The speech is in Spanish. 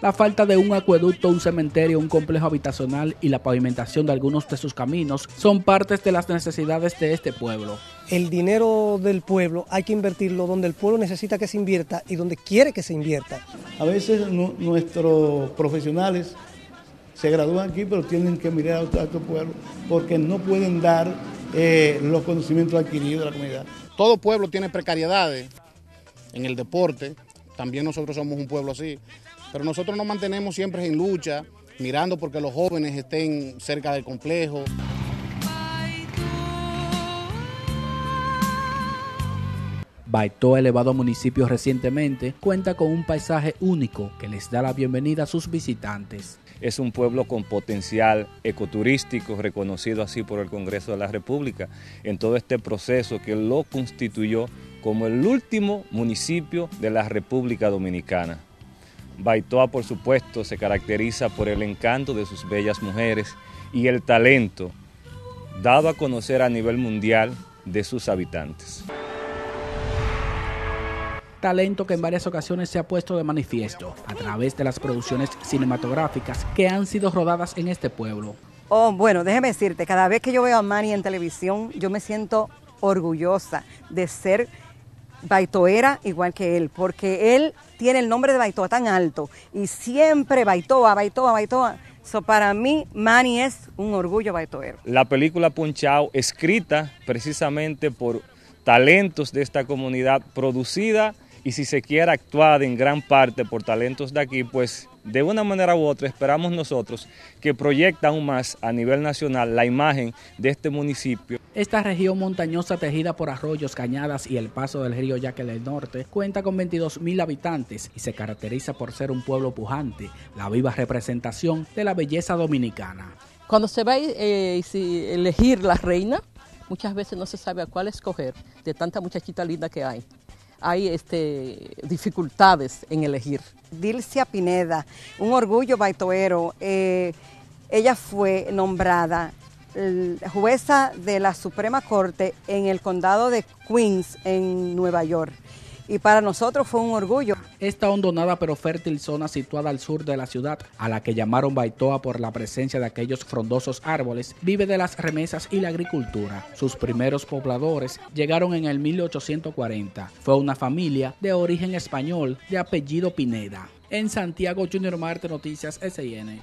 La falta de un acueducto, un cementerio, un complejo habitacional y la pavimentación de algunos de sus caminos son partes de las necesidades de este pueblo. El dinero del pueblo hay que invertirlo donde el pueblo necesita que se invierta y donde quiere que se invierta. A veces nuestros profesionales se gradúan aquí, pero tienen que mirar a otro pueblo porque no pueden dar eh, los conocimientos adquiridos de la comunidad. Todo pueblo tiene precariedades en el deporte, también nosotros somos un pueblo así, pero nosotros nos mantenemos siempre en lucha, mirando porque los jóvenes estén cerca del complejo. Baitó, elevado municipio recientemente, cuenta con un paisaje único que les da la bienvenida a sus visitantes. Es un pueblo con potencial ecoturístico reconocido así por el Congreso de la República en todo este proceso que lo constituyó como el último municipio de la República Dominicana. Baitoa, por supuesto, se caracteriza por el encanto de sus bellas mujeres y el talento dado a conocer a nivel mundial de sus habitantes talento que en varias ocasiones se ha puesto de manifiesto a través de las producciones cinematográficas que han sido rodadas en este pueblo. Oh, bueno, déjeme decirte, cada vez que yo veo a Manny en televisión, yo me siento orgullosa de ser baitoera igual que él, porque él tiene el nombre de Baitoa tan alto y siempre Baitoa, Baitoa, Baitoa. So, para mí, Manny es un orgullo baitoero. La película Punchao, escrita precisamente por talentos de esta comunidad, producida y si se quiere actuar en gran parte por talentos de aquí, pues de una manera u otra esperamos nosotros que proyecta aún más a nivel nacional la imagen de este municipio. Esta región montañosa tejida por arroyos, cañadas y el paso del río Yaque del Norte cuenta con 22 mil habitantes y se caracteriza por ser un pueblo pujante, la viva representación de la belleza dominicana. Cuando se va a eh, elegir la reina, muchas veces no se sabe a cuál escoger de tanta muchachita linda que hay hay este, dificultades en elegir. Dilcia Pineda, un orgullo baitoero. Eh, ella fue nombrada jueza de la Suprema Corte en el condado de Queens, en Nueva York y para nosotros fue un orgullo. Esta hondonada pero fértil zona situada al sur de la ciudad, a la que llamaron Baitoa por la presencia de aquellos frondosos árboles, vive de las remesas y la agricultura. Sus primeros pobladores llegaron en el 1840. Fue una familia de origen español de apellido Pineda. En Santiago, Junior Marte Noticias SIN.